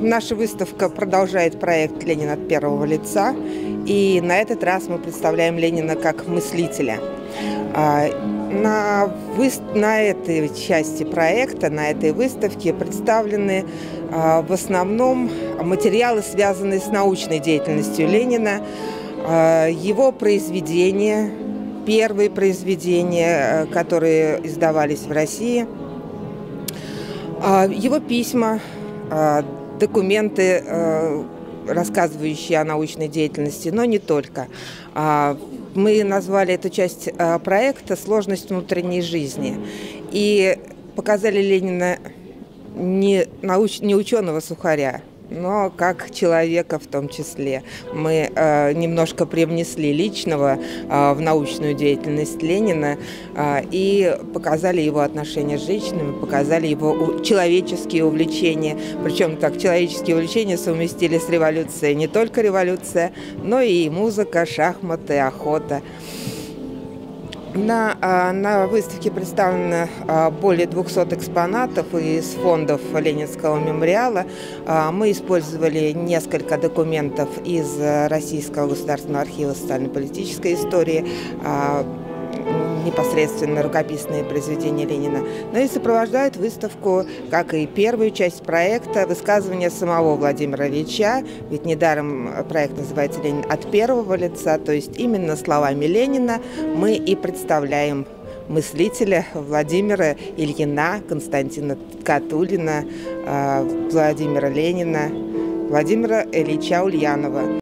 наша выставка продолжает проект «Ленин от первого лица». И на этот раз мы представляем Ленина как мыслителя. А, на, вы... на этой части проекта, на этой выставке представлены а, в основном материалы, связанные с научной деятельностью Ленина, а, его произведения, первые произведения, которые издавались в России, его письма, документы, э, рассказывающие о научной деятельности, но не только. А, мы назвали эту часть э, проекта «Сложность внутренней жизни» и показали Ленина не, науч, не ученого сухаря, но как человека в том числе. Мы э, немножко привнесли личного э, в научную деятельность Ленина э, и показали его отношения с женщинами, показали его человеческие увлечения. Причем так человеческие увлечения совместили с революцией. Не только революция, но и музыка, шахматы, охота. На, а, на выставке представлено а, более 200 экспонатов из фондов Ленинского мемориала. А, мы использовали несколько документов из Российского государственного архива социально-политической истории, непосредственно рукописные произведения Ленина, но и сопровождают выставку, как и первую часть проекта, высказывания самого Владимира Ильича, ведь недаром проект называется «Ленин от первого лица», то есть именно словами Ленина мы и представляем мыслителя Владимира Ильина, Константина Катулина, э, Владимира Ленина, Владимира Ильича Ульянова.